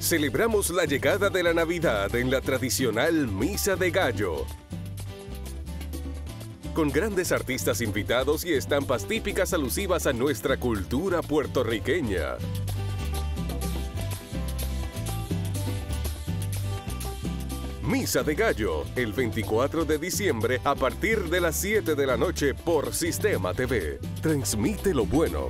celebramos la llegada de la Navidad en la tradicional Misa de Gallo. Con grandes artistas invitados y estampas típicas alusivas a nuestra cultura puertorriqueña. Misa de Gallo, el 24 de diciembre a partir de las 7 de la noche por Sistema TV. Transmite lo bueno